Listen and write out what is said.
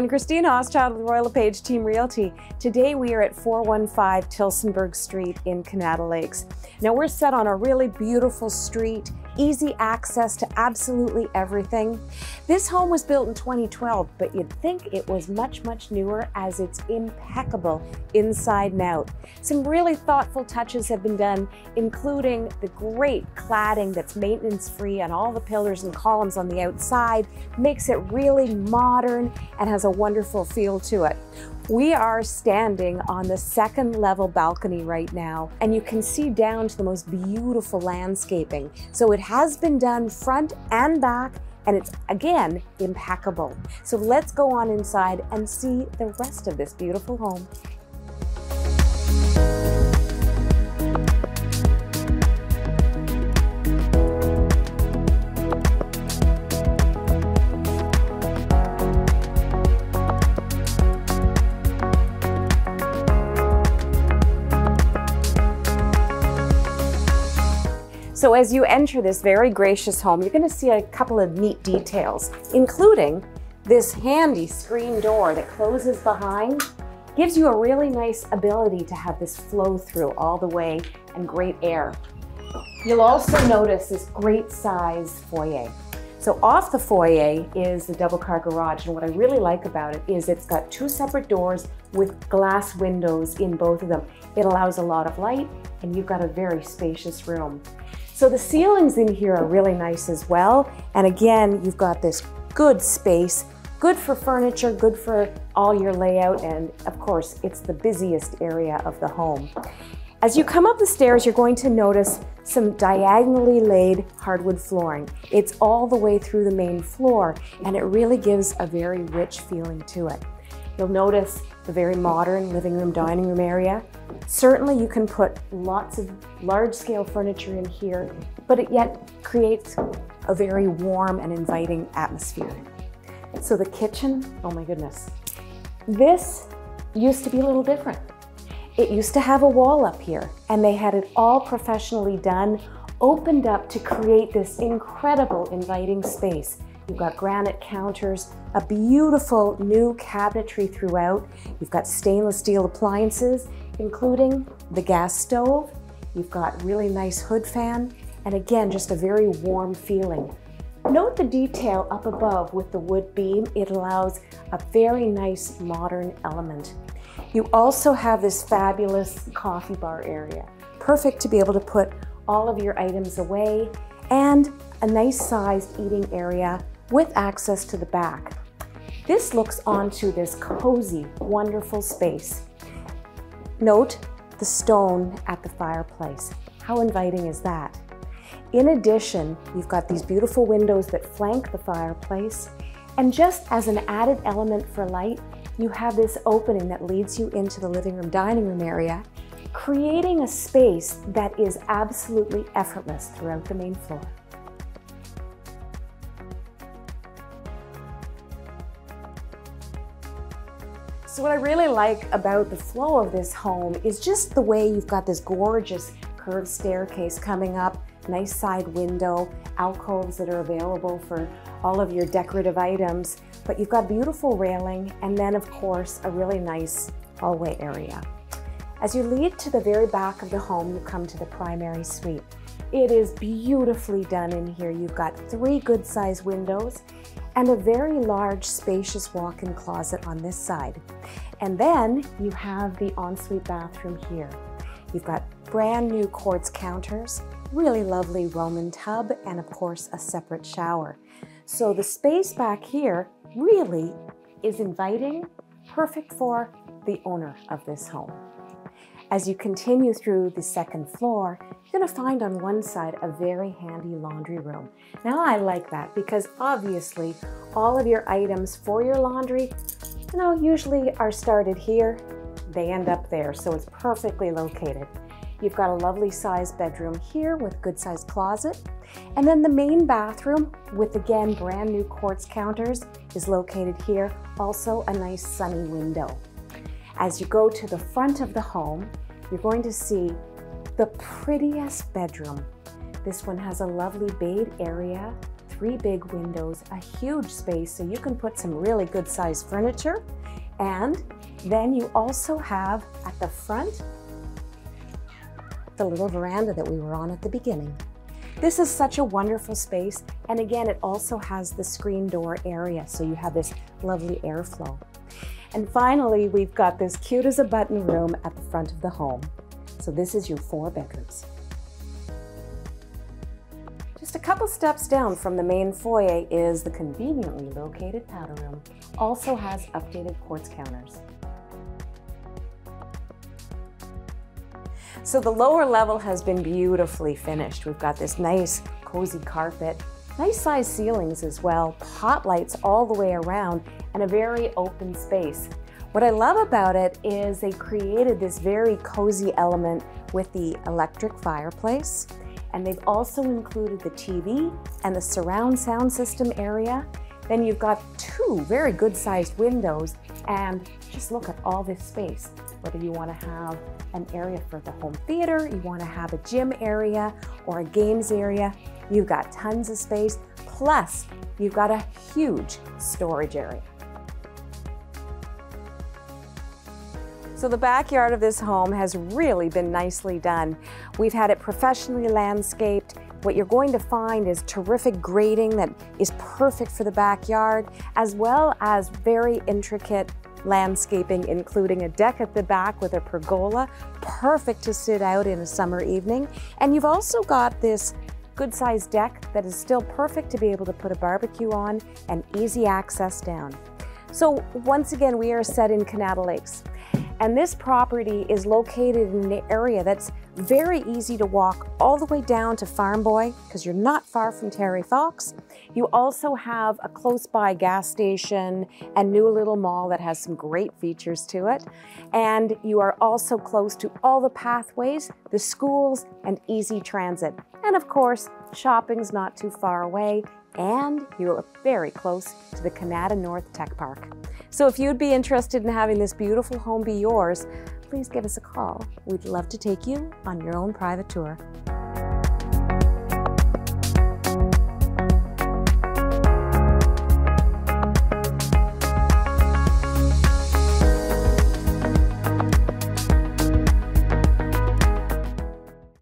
everyone, Christine Hauschild with Royal LePage Team Realty. Today we are at 415 Tilsonburg Street in Kanata Lakes. Now we're set on a really beautiful street easy access to absolutely everything. This home was built in 2012, but you'd think it was much, much newer as it's impeccable inside and out. Some really thoughtful touches have been done, including the great cladding that's maintenance free on all the pillars and columns on the outside, makes it really modern and has a wonderful feel to it. We are standing on the second level balcony right now, and you can see down to the most beautiful landscaping. So it has been done front and back, and it's again impeccable. So let's go on inside and see the rest of this beautiful home. So as you enter this very gracious home, you're gonna see a couple of neat details, including this handy screen door that closes behind, gives you a really nice ability to have this flow through all the way and great air. You'll also notice this great size foyer. So off the foyer is the double car garage. And what I really like about it is it's got two separate doors with glass windows in both of them. It allows a lot of light and you've got a very spacious room. So the ceilings in here are really nice as well. And again, you've got this good space, good for furniture, good for all your layout. And of course, it's the busiest area of the home. As you come up the stairs, you're going to notice some diagonally laid hardwood flooring. It's all the way through the main floor, and it really gives a very rich feeling to it. You'll notice the very modern living room, dining room area. Certainly you can put lots of large scale furniture in here, but it yet creates a very warm and inviting atmosphere. So the kitchen, oh my goodness. This used to be a little different. It used to have a wall up here and they had it all professionally done, opened up to create this incredible inviting space. You've got granite counters, a beautiful new cabinetry throughout. You've got stainless steel appliances, including the gas stove. You've got really nice hood fan, and again, just a very warm feeling. Note the detail up above with the wood beam. It allows a very nice modern element. You also have this fabulous coffee bar area, perfect to be able to put all of your items away and a nice sized eating area with access to the back. This looks onto this cozy, wonderful space. Note the stone at the fireplace. How inviting is that? In addition, you've got these beautiful windows that flank the fireplace. And just as an added element for light, you have this opening that leads you into the living room dining room area, creating a space that is absolutely effortless throughout the main floor. So what I really like about the flow of this home is just the way you've got this gorgeous curved staircase coming up, nice side window, alcoves that are available for all of your decorative items, but you've got beautiful railing and then of course a really nice hallway area. As you lead to the very back of the home, you come to the primary suite. It is beautifully done in here. You've got three good sized windows and a very large spacious walk-in closet on this side. And then you have the ensuite bathroom here. You've got brand new quartz counters, really lovely Roman tub, and of course a separate shower. So the space back here really is inviting, perfect for the owner of this home. As you continue through the second floor, you're gonna find on one side a very handy laundry room. Now I like that because obviously all of your items for your laundry, you know, usually are started here, they end up there, so it's perfectly located. You've got a lovely sized bedroom here with good sized closet. And then the main bathroom with again brand new quartz counters is located here. Also a nice sunny window. As you go to the front of the home, you're going to see the prettiest bedroom. This one has a lovely bayed area three big windows, a huge space so you can put some really good sized furniture. And then you also have at the front the little veranda that we were on at the beginning. This is such a wonderful space. And again, it also has the screen door area. So you have this lovely airflow. And finally, we've got this cute as a button room at the front of the home. So this is your four bedrooms. Just a couple steps down from the main foyer is the conveniently located powder room. Also has updated quartz counters. So the lower level has been beautifully finished. We've got this nice cozy carpet, nice size ceilings as well, pot lights all the way around, and a very open space. What I love about it is they created this very cozy element with the electric fireplace, and they've also included the TV and the surround sound system area. Then you've got two very good sized windows, and just look at all this space. Whether you want to have an area for the home theater, you want to have a gym area or a games area, you've got tons of space. Plus, you've got a huge storage area. So the backyard of this home has really been nicely done. We've had it professionally landscaped. What you're going to find is terrific grading that is perfect for the backyard, as well as very intricate landscaping, including a deck at the back with a pergola, perfect to sit out in a summer evening. And you've also got this good sized deck that is still perfect to be able to put a barbecue on and easy access down. So once again, we are set in Kanata Lakes. And this property is located in an area that's very easy to walk all the way down to Farm Boy because you're not far from Terry Fox. You also have a close by gas station and new little mall that has some great features to it. And you are also close to all the pathways, the schools, and easy transit. And of course, shopping's not too far away and you are very close to the Kanata North Tech Park. So if you'd be interested in having this beautiful home be yours, please give us a call. We'd love to take you on your own private tour.